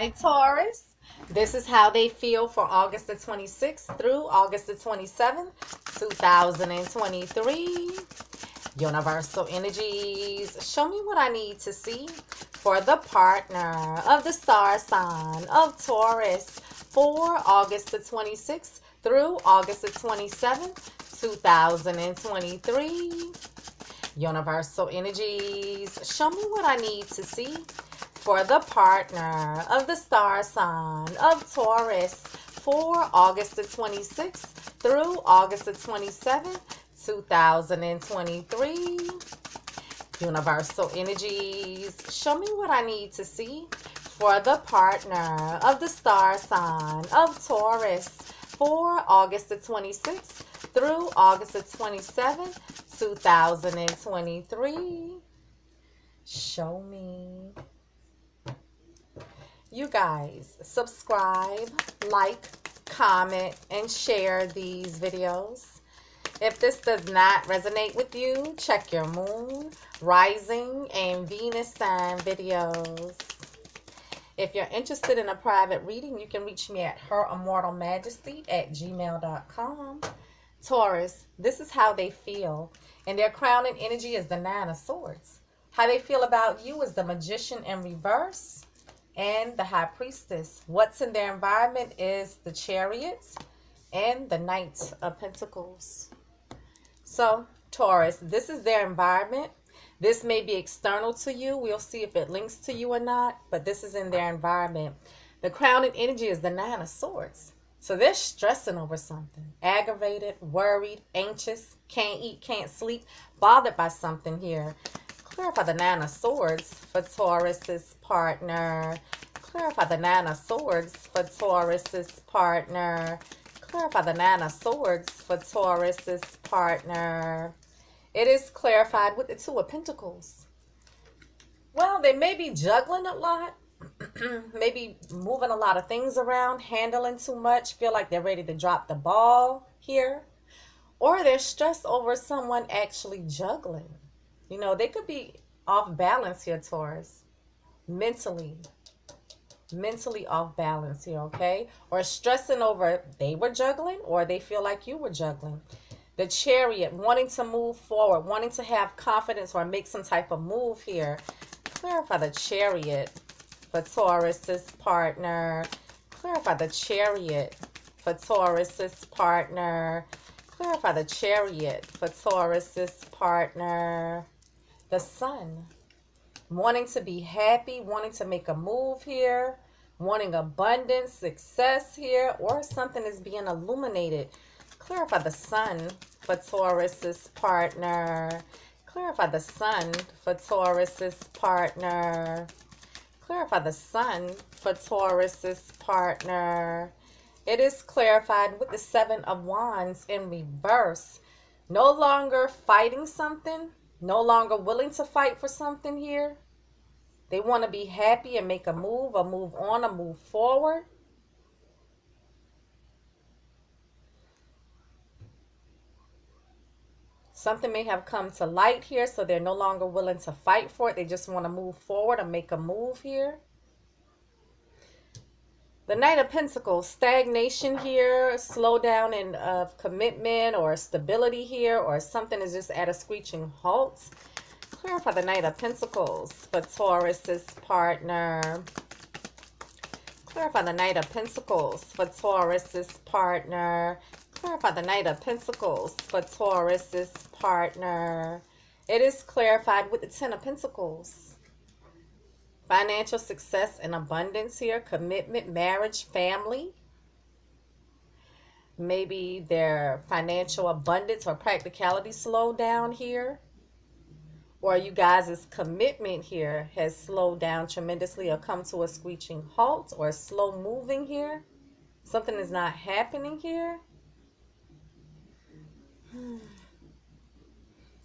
Hi, Taurus. This is how they feel for August the 26th through August the 27th, 2023. Universal energies, show me what I need to see for the partner of the star sign of Taurus for August the 26th through August the 27th, 2023. Universal energies, show me what I need to see for the partner of the star sign of Taurus for August the 26th through August the 27th, 2023. Universal energies, show me what I need to see for the partner of the star sign of Taurus for August the 26th through August the 27th, 2023. Show me. You guys, subscribe, like, comment, and share these videos. If this does not resonate with you, check your moon, rising, and Venus sign videos. If you're interested in a private reading, you can reach me at her immortal majesty at gmail.com. Taurus, this is how they feel. And their crowning energy is the Nine of Swords. How they feel about you is the Magician in reverse and the High Priestess. What's in their environment is the Chariots and the Knight of Pentacles. So, Taurus, this is their environment. This may be external to you. We'll see if it links to you or not, but this is in their environment. The crowning energy is the Nine of Swords. So they're stressing over something, aggravated, worried, anxious, can't eat, can't sleep, bothered by something here. Clarify the Nine of Swords for Taurus's partner. Clarify the Nine of Swords for Taurus's partner. Clarify the Nine of Swords for Taurus's partner. It is clarified with the Two of Pentacles. Well, they may be juggling a lot. maybe moving a lot of things around, handling too much, feel like they're ready to drop the ball here. Or they're stressed over someone actually juggling. You know, they could be off balance here, Taurus. Mentally. Mentally off balance here, okay? Or stressing over they were juggling or they feel like you were juggling. The chariot, wanting to move forward, wanting to have confidence or make some type of move here. Clarify the chariot for Taurus's partner. Clarify the chariot for Taurus's partner. Clarify the chariot for Taurus's partner the sun. Wanting to be happy, wanting to make a move here, wanting abundance, success here, or something is being illuminated. Clarify the sun for Taurus's partner. Clarify the sun for Taurus's partner. Clarify the sun for Taurus's partner. It is clarified with the Seven of Wands in reverse. No longer fighting something, no longer willing to fight for something here. They want to be happy and make a move, or move on, or move forward. Something may have come to light here, so they're no longer willing to fight for it. They just want to move forward and make a move here. The Knight of Pentacles, stagnation here, slow down in of commitment or stability here, or something is just at a screeching halt. Clarify the Knight of Pentacles for Taurus's partner. Clarify the Knight of Pentacles for Taurus's partner. Clarify the Knight of Pentacles for Taurus's partner. It is clarified with the Ten of Pentacles financial success and abundance here, commitment, marriage, family. Maybe their financial abundance or practicality slowed down here. Or you guys' commitment here has slowed down tremendously or come to a screeching halt or slow moving here. Something is not happening here.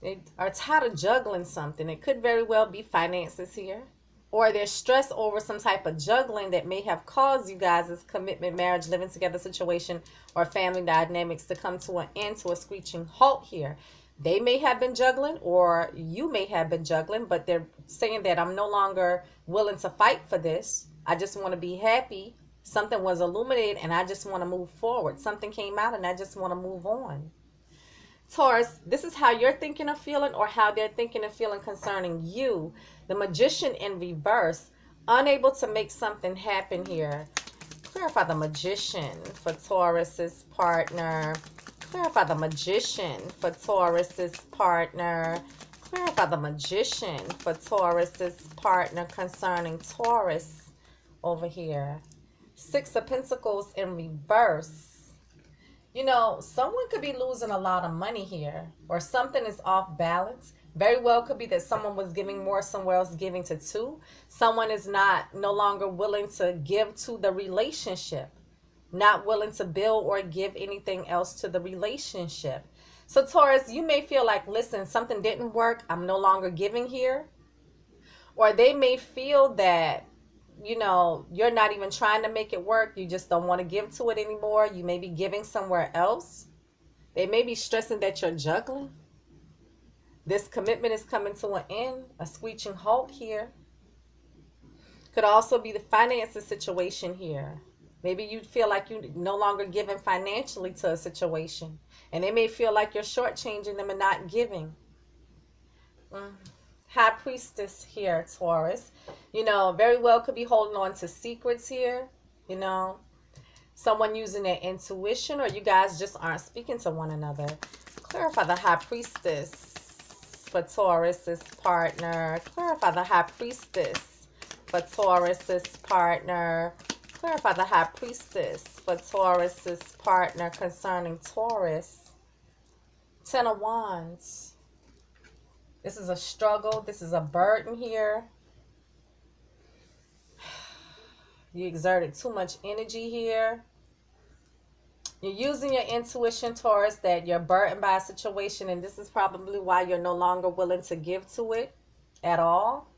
They are tired of juggling something. It could very well be finances here or there's stress over some type of juggling that may have caused you guys' commitment, marriage, living together situation, or family dynamics to come to an end to a screeching halt here. They may have been juggling, or you may have been juggling, but they're saying that I'm no longer willing to fight for this. I just want to be happy. Something was illuminated and I just want to move forward. Something came out and I just want to move on. Taurus, this is how you're thinking or feeling or how they're thinking and feeling concerning you. The magician in reverse, unable to make something happen here. Clarify the magician for Taurus's partner. Clarify the magician for Taurus's partner. Clarify the magician for Taurus's partner concerning Taurus over here. Six of Pentacles in reverse you know, someone could be losing a lot of money here or something is off balance. Very well could be that someone was giving more somewhere else giving to two. Someone is not no longer willing to give to the relationship, not willing to build or give anything else to the relationship. So Taurus, you may feel like, listen, something didn't work. I'm no longer giving here. Or they may feel that you know, you're not even trying to make it work. You just don't want to give to it anymore. You may be giving somewhere else. They may be stressing that you're juggling. This commitment is coming to an end, a screeching halt here. Could also be the finances situation here. Maybe you feel like you're no longer giving financially to a situation. And they may feel like you're shortchanging them and not giving. Mm. High Priestess here, Taurus. You know, very well could be holding on to secrets here. You know, someone using their intuition or you guys just aren't speaking to one another. Clarify the High Priestess for Taurus's partner. Clarify the High Priestess for Taurus's partner. Clarify the High Priestess for Taurus's partner concerning Taurus. Ten of Wands. This is a struggle. This is a burden here. You exerted too much energy here. You're using your intuition, Taurus, that you're burdened by a situation, and this is probably why you're no longer willing to give to it at all.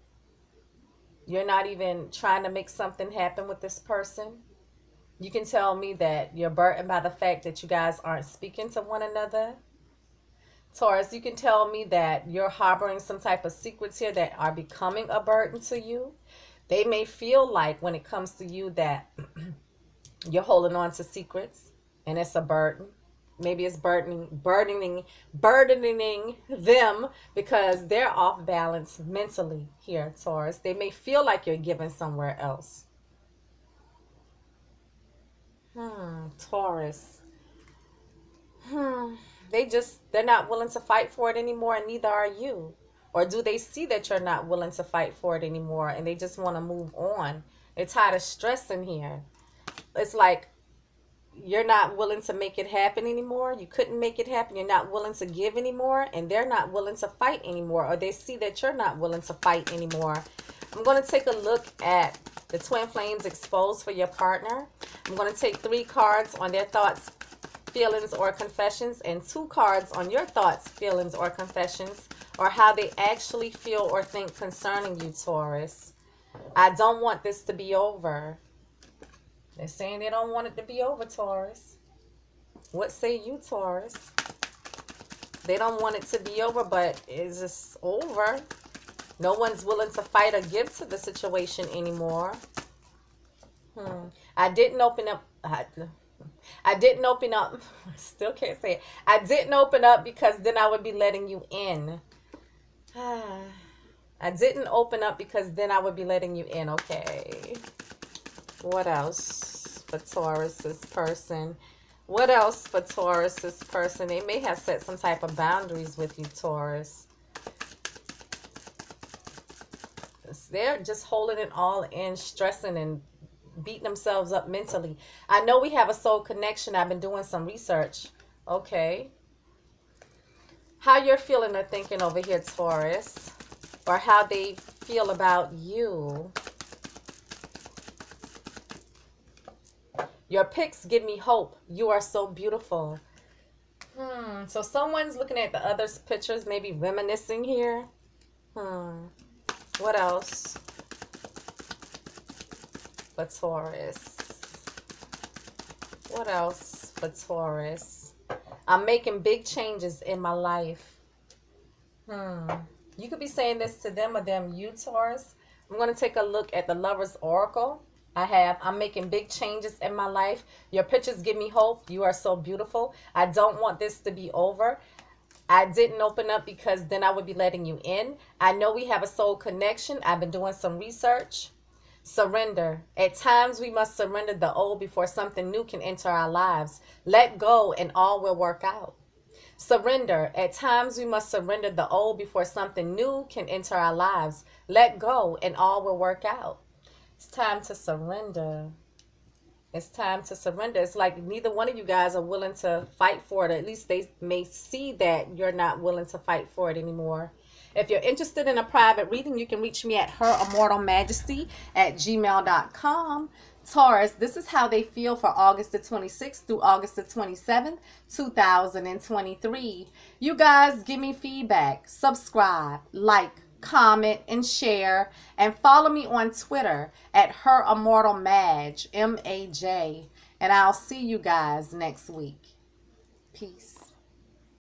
You're not even trying to make something happen with this person. You can tell me that you're burdened by the fact that you guys aren't speaking to one another. Taurus, you can tell me that you're harboring some type of secrets here that are becoming a burden to you. They may feel like when it comes to you that you're holding on to secrets and it's a burden. Maybe it's burdening, burdening, burdening them because they're off balance mentally here, Taurus. They may feel like you're giving somewhere else. Hmm, Taurus. Hmm they just they're not willing to fight for it anymore and neither are you or do they see that you're not willing to fight for it anymore and they just want to move on they're tired of stressing here it's like you're not willing to make it happen anymore you couldn't make it happen you're not willing to give anymore and they're not willing to fight anymore or they see that you're not willing to fight anymore i'm going to take a look at the twin flames exposed for your partner i'm going to take three cards on their thoughts feelings, or confessions, and two cards on your thoughts, feelings, or confessions, or how they actually feel or think concerning you, Taurus. I don't want this to be over. They're saying they don't want it to be over, Taurus. What say you, Taurus? They don't want it to be over, but it's just over. No one's willing to fight or give to the situation anymore. Hmm. I didn't open up. I, I didn't open up. Still can't say it. I didn't open up because then I would be letting you in. I didn't open up because then I would be letting you in. Okay. What else for Taurus's person? What else for Taurus's person? They may have set some type of boundaries with you, Taurus. They're just holding it all in, stressing and beating themselves up mentally. I know we have a soul connection. I've been doing some research. Okay. How you're feeling or thinking over here, Taurus. Or how they feel about you. Your pics give me hope. You are so beautiful. Hmm. So someone's looking at the other's pictures, maybe reminiscing here. Hmm. What else? for Taurus? What else for Taurus? I'm making big changes in my life. Hmm. You could be saying this to them or them, you, Taurus. I'm going to take a look at the Lover's Oracle I have. I'm making big changes in my life. Your pictures give me hope. You are so beautiful. I don't want this to be over. I didn't open up because then I would be letting you in. I know we have a soul connection. I've been doing some research. Surrender. At times we must surrender the old before something new can enter our lives. Let go and all will work out. Surrender. At times we must surrender the old before something new can enter our lives. Let go and all will work out. It's time to surrender. It's time to surrender. It's like neither one of you guys are willing to fight for it. At least they may see that you're not willing to fight for it anymore. If you're interested in a private reading, you can reach me at her immortal majesty at gmail.com. Taurus, this is how they feel for August the 26th through August the 27th, 2023. You guys give me feedback, subscribe, like, comment, and share. And follow me on Twitter at Her Immortal Maj, M A J. And I'll see you guys next week. Peace.